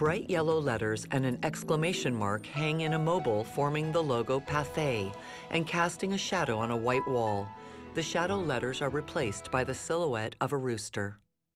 bright yellow letters and an exclamation mark hang in a mobile forming the logo Pathé and casting a shadow on a white wall. The shadow letters are replaced by the silhouette of a rooster.